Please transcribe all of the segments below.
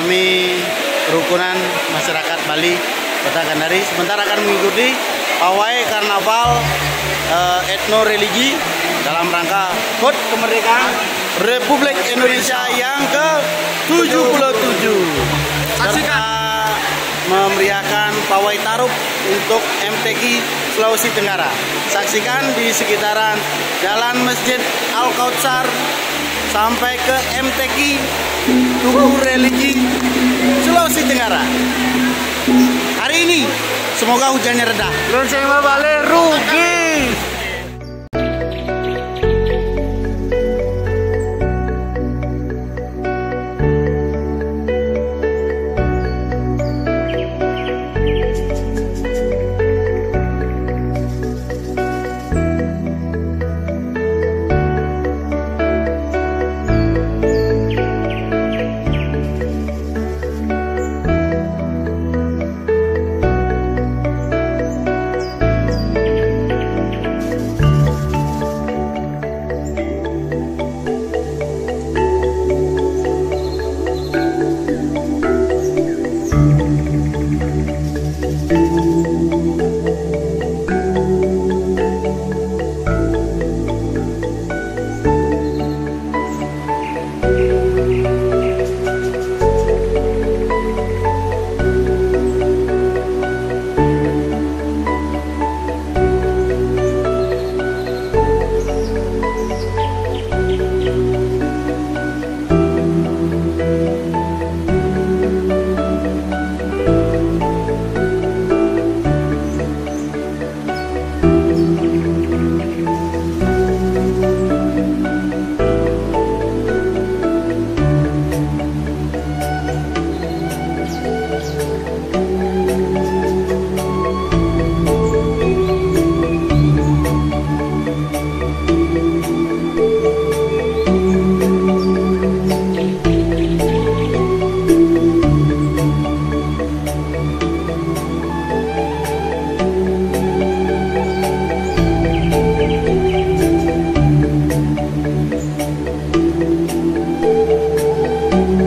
kami kerukunan masyarakat Bali Kota Kendari. Sebentar akan mengikuti pawai karnaval uh, etno religi dalam rangka HUT kemerdekaan Republik Indonesia yang ke-77. Serta memeriahkan pawai taruh untuk MTQ Sulawesi Tenggara. Saksikan di sekitaran Jalan Masjid Al Kautsar sampai ke MTQ Tugu Religi Sulawesi Tenggara. Hari ini semoga hujannya reda. Lonceng balik rugi.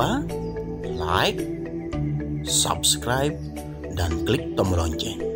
lupa like, subscribe, dan klik tombol lonceng.